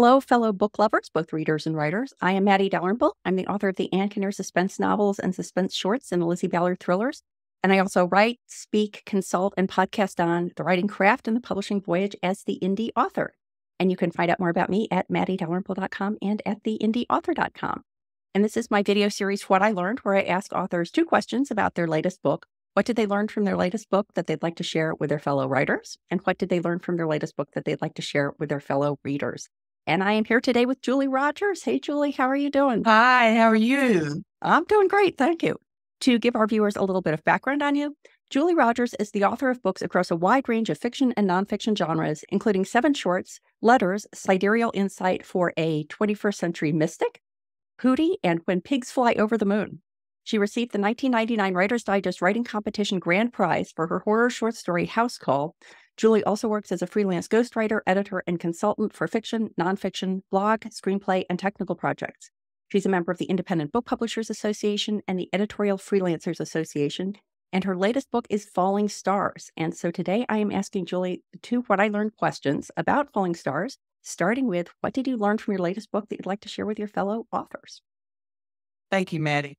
Hello, fellow book lovers, both readers and writers. I am Matty Dalrymple. I'm the author of the Ann Kinnear suspense novels and suspense shorts and the Lizzy Ballard thrillers. And I also write, speak, consult, and podcast on the writing craft and the publishing voyage as the Indy Author. And you can find out more about me at mattydalrymple.com and at theindyauthor.com. And this is my video series, What I Learned, where I ask authors two questions about their latest book. What did they learn from their latest book that they'd like to share with their fellow writers? And what did they learn from their latest book that they'd like to share with their fellow readers? And I am here today with Julie Rogers. Hey, Julie, how are you doing? Hi, how are you? I'm doing great. Thank you. To give our viewers a little bit of background on you, Julie Rogers is the author of books across a wide range of fiction and nonfiction genres, including seven shorts, letters, sidereal insight for a 21st century mystic, Hootie, and When Pigs Fly Over the Moon. She received the 1999 Writer's Digest Writing Competition Grand Prize for her horror short story House Call, Julie also works as a freelance ghostwriter, editor, and consultant for fiction, nonfiction, blog, screenplay, and technical projects. She's a member of the Independent Book Publishers Association and the Editorial Freelancers Association, and her latest book is Falling Stars. And so today I am asking Julie two what I learned questions about Falling Stars, starting with what did you learn from your latest book that you'd like to share with your fellow authors? Thank you, Matty.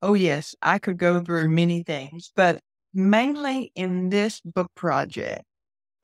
Oh, yes, I could go through many things, but mainly in this book project,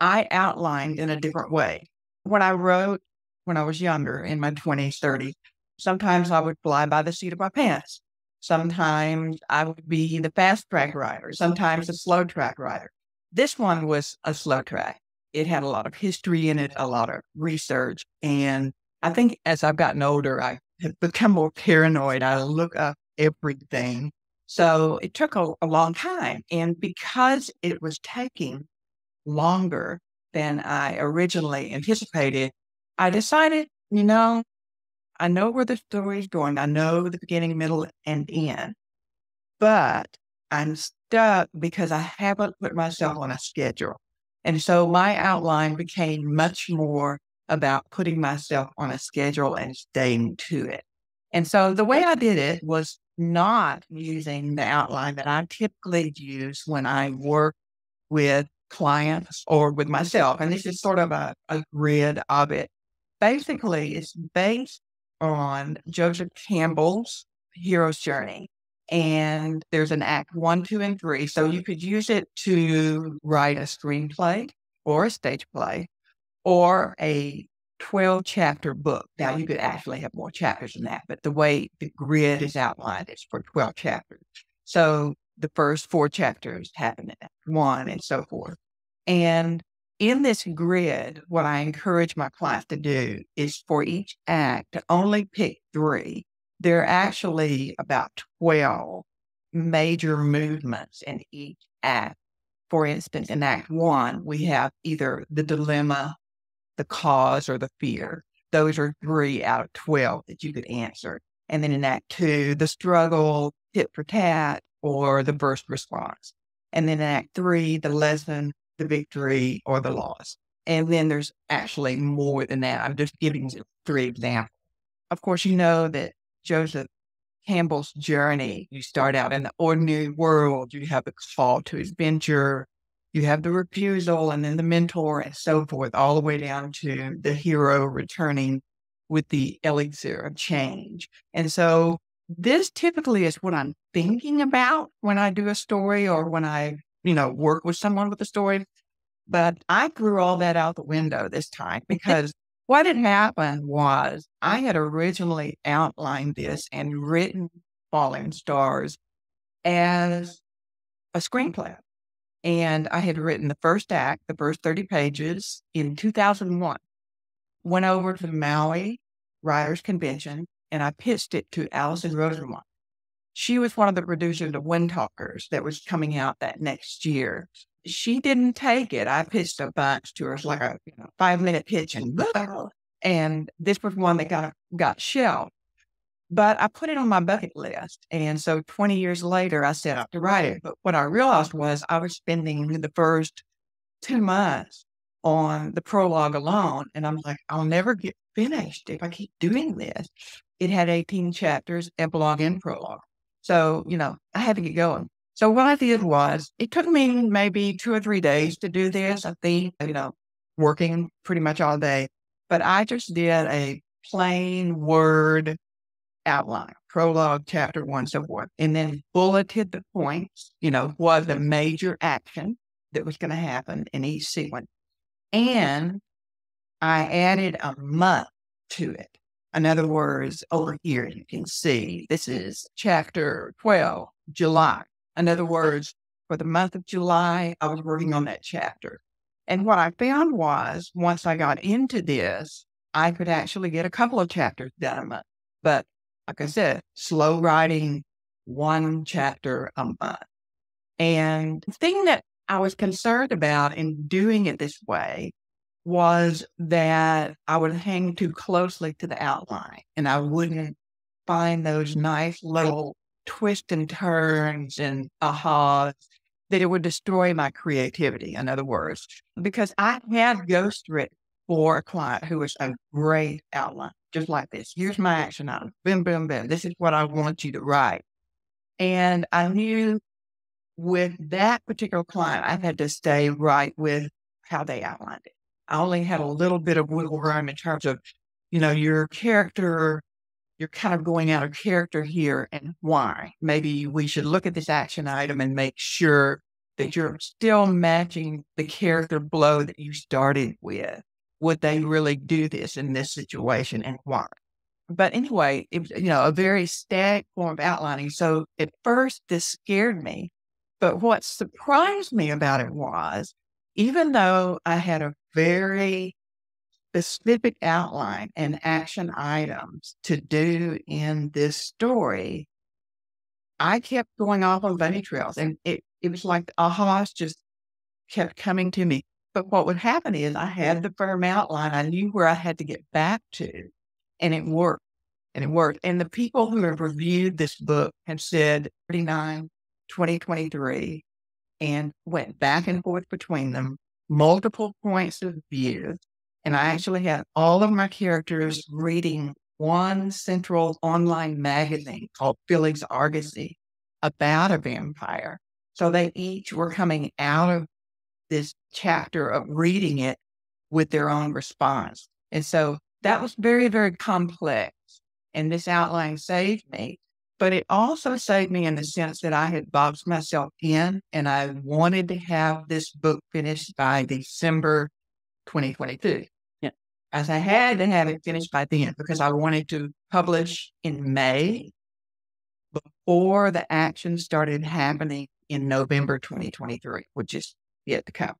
I outlined in a different way. When I wrote when I was younger, in my 20s, 30s, sometimes I would fly by the seat of my pants. Sometimes I would be the fast track writer, sometimes a slow track writer. This one was a slow track. It had a lot of history in it, a lot of research. And I think as I've gotten older, I have become more paranoid. I look up everything. So it took a, a long time. And because it was taking longer than I originally anticipated, I decided, you know, I know where the story is going. I know the beginning, middle, and end, but I'm stuck because I haven't put myself on a schedule. And so my outline became much more about putting myself on a schedule and staying to it. And so the way I did it was not using the outline that I typically use when I work with clients or with myself. And this is sort of a, a grid of it. Basically, it's based on Joseph Campbell's hero's journey. And there's an act one, two, and three. So you could use it to write a screenplay or a stage play or a 12 chapter book. Now, you could actually have more chapters than that, but the way the grid is outlined is for 12 chapters. So the first four chapters happen in Act One and so forth. And in this grid, what I encourage my clients to do is for each act to only pick three. There are actually about 12 major movements in each act. For instance, in Act One, we have either the dilemma, the cause, or the fear. Those are three out of 12 that you could answer. And then in Act Two, the struggle, tit for tat, or the burst response. And then in Act Three, the lesson, the victory, or the loss. And then there's actually more than that. I'm just giving three examples. Of course, you know that Joseph Campbell's journey, you start out in the ordinary world, you have the call to adventure, you have the refusal, and then the mentor, and so forth, all the way down to the hero returning with the elixir of change. And so this typically is what I'm thinking about when I do a story or when I you know, work with someone with a story. But I threw all that out the window this time because what had happened was I had originally outlined this and written Falling Stars as a screenplay. And I had written the first act, the first 30 pages in 2001. Went over to the Maui Writers Convention and I pitched it to Alison Rosenwald she was one of the producers of Wind Talkers that was coming out that next year. She didn't take it. I pitched a bunch to her, like a you know, five minute pitch, and and this was one that got got shelved. But I put it on my bucket list, and so 20 years later, I set out to write it. But what I realized was I was spending the first two months on the prologue alone, and I'm like, I'll never get finished if I keep doing this. It had 18 chapters, epilogue and prologue. So, you know, I had to get going. So what I did was it took me maybe two or three days to do this. I think, you know, working pretty much all day. but I just did a plain word outline, prologue, chapter one, so forth, and then bulleted the points, you know, what the major action that was going to happen in each sequence. And I added a month to it. In other words, over here, you can see this is chapter 12, July. In other words, for the month of July, I was working on that chapter. And what I found was once I got into this, I could actually get a couple of chapters done a month. But like I said, slow writing one chapter a month. And the thing that I was concerned about in doing it this way was that I would hang too closely to the outline and I wouldn't find those nice little twists and turns and ahas that it would destroy my creativity, in other words, because I had ghost for a client who was a great outline, just like this. Here's my action item. Boom, boom, boom. This is what I want you to write. And I knew with that particular client, I had to stay right with how they outlined it. I only had a little bit of wiggle room in terms of, you know, your character, you're kind of going out of character here and why. Maybe we should look at this action item and make sure that you're still matching the character blow that you started with would they really do this in this situation and why? But anyway, it was, you know, a very static form of outlining. So at first, this scared me. But what surprised me about it was, even though I had a very specific outline and action items to do in this story, I kept going off on bunny trails and it, it was like the ahas just kept coming to me. But what would happen is I had the firm outline. I knew where I had to get back to, and it worked. And it worked. And the people who have reviewed this book have said 39, 2023, and went back and forth between them, multiple points of view. And I actually had all of my characters reading one central online magazine called Philly's Argosy about a vampire. So they each were coming out of this chapter of reading it with their own response. And so that was very, very complex. And this outline saved me. But it also saved me in the sense that I had boxed myself in and I wanted to have this book finished by December 2022. Yeah. As I had to have it finished by then because I wanted to publish in May before the action started happening in November 2023, which is yet to come.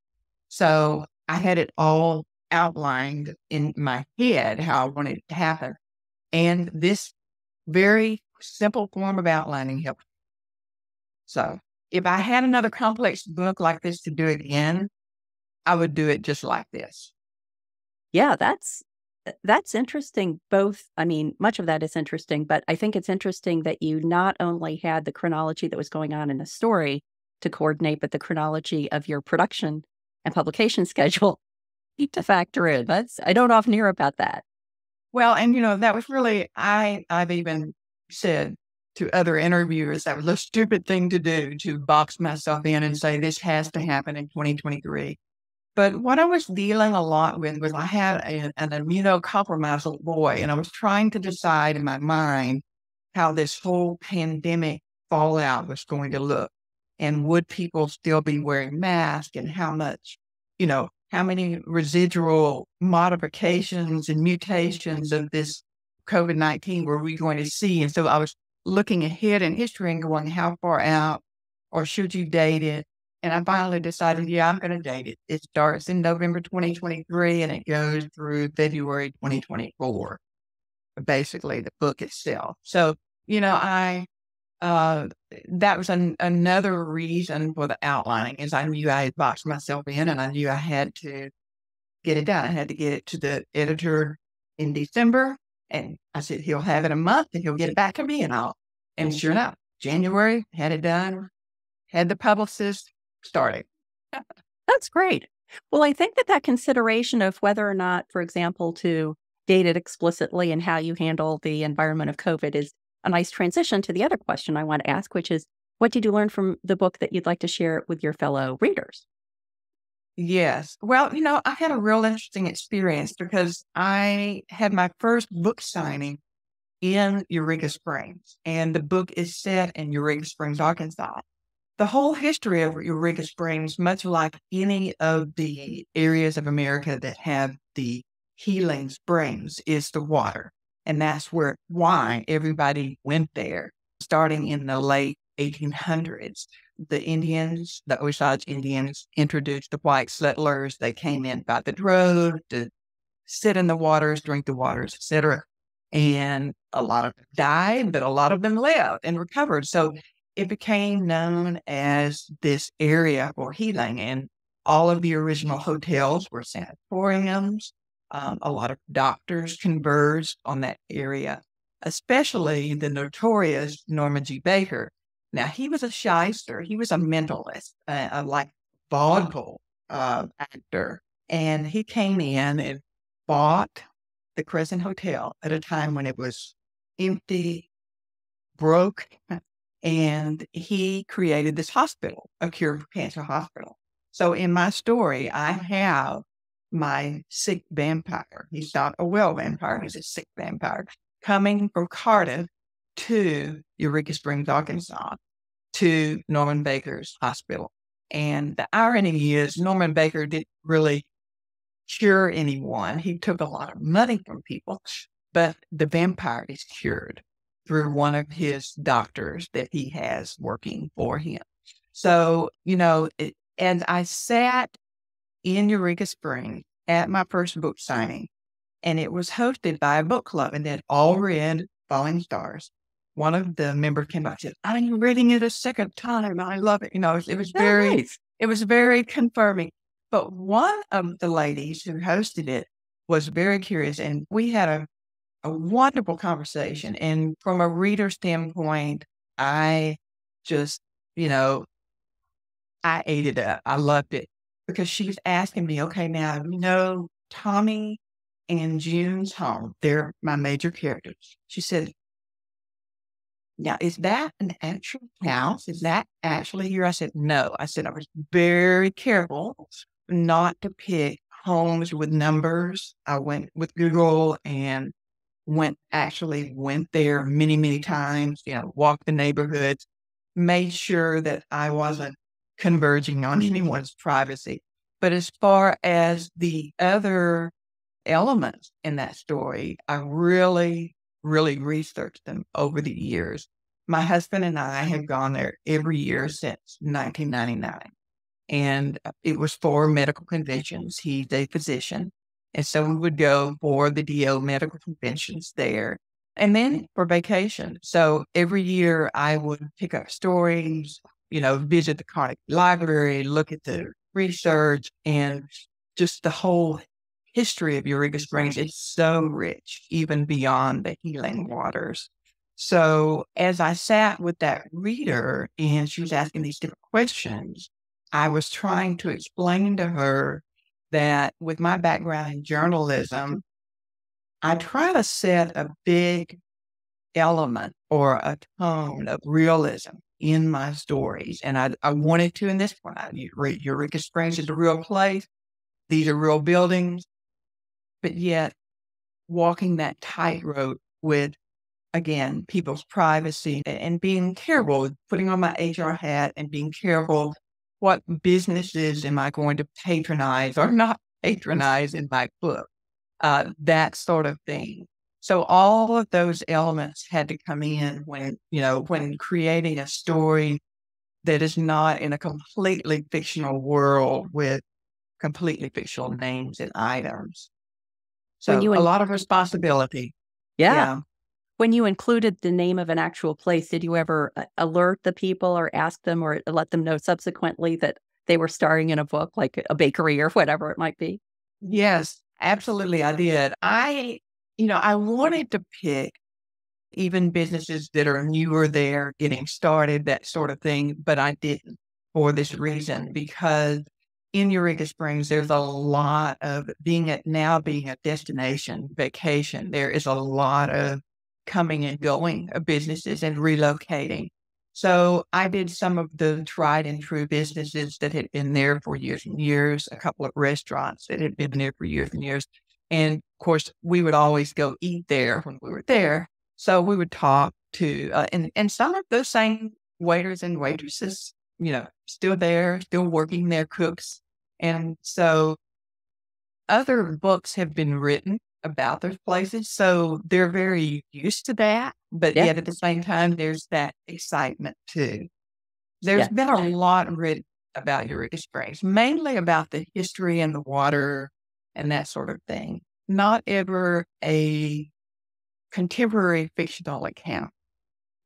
So I had it all outlined in my head how I wanted it to happen. And this very simple form of outlining helped. So if I had another complex book like this to do it in, I would do it just like this. Yeah, that's that's interesting. Both, I mean, much of that is interesting, but I think it's interesting that you not only had the chronology that was going on in the story, to coordinate, but the chronology of your production and publication schedule to factor in. That's I don't often hear about that. Well, and you know, that was really I I've even said to other interviewers that was a stupid thing to do to box myself in and say this has to happen in 2023. But what I was dealing a lot with was I had a, an immunocompromised boy, and I was trying to decide in my mind how this whole pandemic fallout was going to look and would people still be wearing masks and how much, you know, how many residual modifications and mutations of this COVID 19 were we going to see? And so I was looking ahead in history and going, how far out or should you date it? And I finally decided, yeah, I'm going to date it. It starts in November 2023 and it goes through February 2024, basically the book itself. So, you know, I uh, that was an, another reason for the outlining is I knew I had boxed myself in and I knew I had to get it done. I had to get it to the editor in December. And I said, he'll have it a month and he'll get it back to me and I'll, and sure enough, January had it done, had the publicist started. That's great. Well, I think that that consideration of whether or not, for example, to date it explicitly and how you handle the environment of COVID is a nice transition to the other question I want to ask, which is what did you learn from the book that you'd like to share with your fellow readers? Yes. Well, you know, I had a real interesting experience because I had my first book signing in Eureka Springs, and the book is set in Eureka Springs, Arkansas. The whole history of Eureka Springs, much like any of the areas of America that have the healing springs, is the water. And that's where why everybody went there, starting in the late 1800s. The Indians, the Osage Indians, introduced the white settlers. They came in by the drove to sit in the waters, drink the waters, etc. And a lot of them died, but a lot of them lived and recovered. So it became known as this area for healing. And all of the original hotels were sanatoriums. Um, a lot of doctors converged on that area, especially the notorious Norman G. Baker. Now, he was a shyster. He was a mentalist, uh, a like vaudeville uh, actor. And he came in and bought the Crescent Hotel at a time when it was empty, broke, and he created this hospital, a cure for cancer hospital. So in my story, I have my sick vampire. He's not a well vampire, he's a sick vampire coming from Cardiff to Eureka Springs, mm-hmm. Arkansas, to Norman Baker's hospital. And the irony is, Norman Baker didn't really cure anyone. He took a lot of money from people, but the vampire is cured through one of his doctors that he has working for him. So, you know, it, and I sat in Eureka Springs at my first book signing, and it was hosted by a book club, and then all read Falling Stars. One of the members came back and said, I'm reading it a second time. I love it. You know, it was very, nice. it was very confirming. But one of the ladies who hosted it was very curious, and we had a a wonderful conversation. And from a reader standpoint, I just, you know, I ate it up. I loved it because she was asking me, okay, now, you know, Tommy and June's home, they're my major characters. She said, now, is that an actual house? Is that actually here? I said, no. I said, I was very careful not to pick homes with numbers. I went with Google and went actually went there many, many times, you know, walked the neighborhoods, made sure that I wasn't converging on anyone's privacy. But as far as the other elements in that story, I really, really researched them over the years. My husband and I have mm-hmm. gone there every year since 1999. And uh, it was for medical mm-hmm. conventions. He's a physician. And so we would go for the DO medical conventions there and then for vacation. So every year I would pick up stories, you know, visit the Carnegie Library, look at the research and just the whole history of Eureka Springs mm-hmm. is so rich, even beyond the healing waters. So as I sat with that reader and she was mm-hmm. asking these different questions, I was trying to explain to her that with my background in journalism, I try to set a big element or a tone of realism in my stories. And I, I wanted to in this one. I, Eureka Springs is a real place. These are real buildings. But yet, walking that tightrope with, again, people's privacy and being careful, putting on my HR hat and being careful what businesses am I going to patronize or not patronize in my book? Uh, that sort of thing. So all of those elements had to come in when, you know, when creating a story that is not in a completely fictional world with completely fictional names and items. So you a lot of responsibility. Yeah. yeah when you included the name of an actual place, did you ever uh, alert the people or ask them or let them know subsequently that they were starring in a book, like a bakery or whatever it might be? Yes, absolutely. I did. I, you know, I wanted to pick even businesses that are newer there, getting started, that sort of thing, but I didn't for this reason because in Eureka Springs, there's a lot of being at now being a destination vacation. There is a lot of coming and going of businesses and relocating. So I did some of the tried and true businesses that had been there for years and years, a couple of restaurants that had been there for years and years. And of course, we would always go eat there when we were there. So we would talk to, uh, and, and some of those same waiters and waitresses, you know, still there, still working their cooks. And so other books have been written about those places. So they're very used to that. But yeah. yet at the same time, there's that excitement too. There's yeah. been a lot written about Eureka Springs, mainly about the history and the water and that sort of thing. Not ever a contemporary fictional account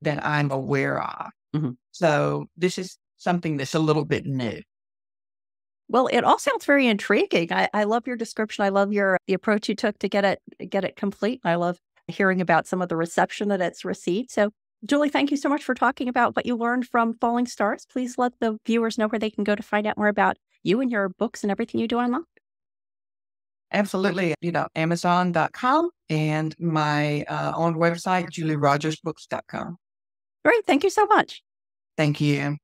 that I'm aware of. Mm-hmm. So this is something that's a little bit new. Well, it all sounds very intriguing. I, I love your description. I love your the approach you took to get it get it complete. I love hearing about some of the reception that it's received. So, Julie, thank you so much for talking about what you learned from Falling Stars. Please let the viewers know where they can go to find out more about you and your books and everything you do online. Absolutely. You know, Amazon.com and my uh, own website, julierogersbooks.com. Great. Thank you so much. Thank you.